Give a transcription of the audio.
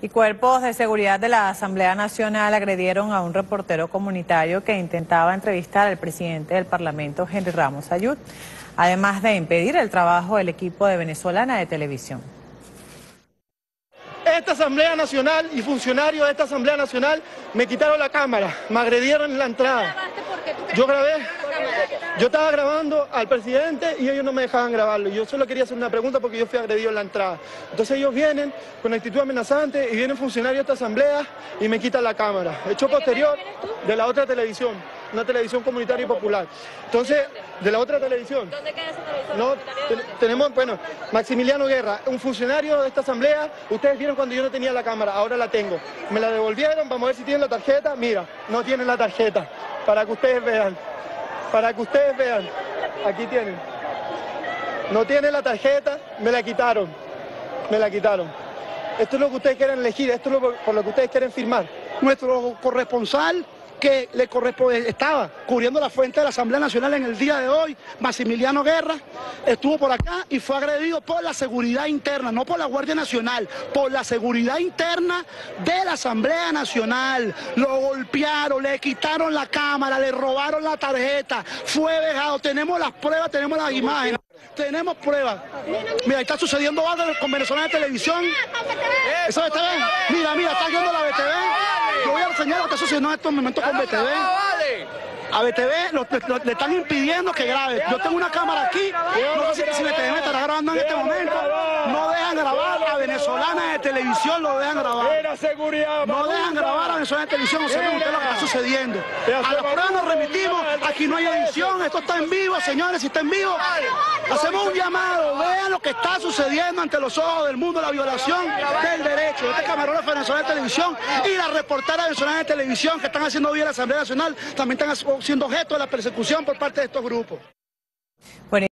Y cuerpos de seguridad de la Asamblea Nacional agredieron a un reportero comunitario que intentaba entrevistar al presidente del Parlamento, Henry Ramos Ayud, además de impedir el trabajo del equipo de Venezolana de Televisión. Esta Asamblea Nacional y funcionarios de esta Asamblea Nacional me quitaron la cámara, me agredieron en la entrada. Yo grabé, yo estaba grabando al presidente y ellos no me dejaban grabarlo. Yo solo quería hacer una pregunta porque yo fui agredido en la entrada. Entonces ellos vienen con actitud amenazante y vienen funcionarios de esta asamblea y me quitan la cámara. Hecho posterior de la otra televisión, una televisión comunitaria y popular. Entonces, de la otra televisión. ¿Dónde queda esa televisión? No, tenemos, bueno, Maximiliano Guerra, un funcionario de esta asamblea. Ustedes vieron cuando yo no tenía la cámara, ahora la tengo. Me la devolvieron, vamos a ver si tienen la tarjeta. Mira, no tienen la tarjeta, para que ustedes vean. Para que ustedes vean, aquí tienen. No tiene la tarjeta, me la quitaron. Me la quitaron. Esto es lo que ustedes quieren elegir, esto es lo, por lo que ustedes quieren firmar. Nuestro corresponsal que le estaba cubriendo la fuente de la Asamblea Nacional en el día de hoy, Maximiliano Guerra, estuvo por acá y fue agredido por la seguridad interna, no por la Guardia Nacional, por la seguridad interna de la Asamblea Nacional. Lo golpearon, le quitaron la cámara, le robaron la tarjeta, fue dejado. Tenemos las pruebas, tenemos las imágenes. Tenemos pruebas. Mira, está sucediendo algo con Venezuela de televisión. ¿Eso BTV? Mira, mira, está viendo la BTV. Yo voy a enseñar lo que está sucediendo en estos momentos con BTV. A BTV le están impidiendo que grabe. Yo tengo una cámara aquí, no sé si BTV me estará grabando en este momento. No dejan grabar a venezolana de televisión, lo dejan grabar. No dejan grabar a venezolana de televisión, no saben ustedes lo que está sucediendo. A la prueba nos remitimos, aquí no hay edición, esto está en vivo, señores, si está en vivo. Hacemos un llamado, vean lo que está sucediendo ante los ojos del mundo, la violación del derecho. Este camarógrafo venezolano de televisión y la reportera venezolana de televisión que están haciendo hoy en la Asamblea Nacional también están siendo objeto de la persecución por parte de estos grupos.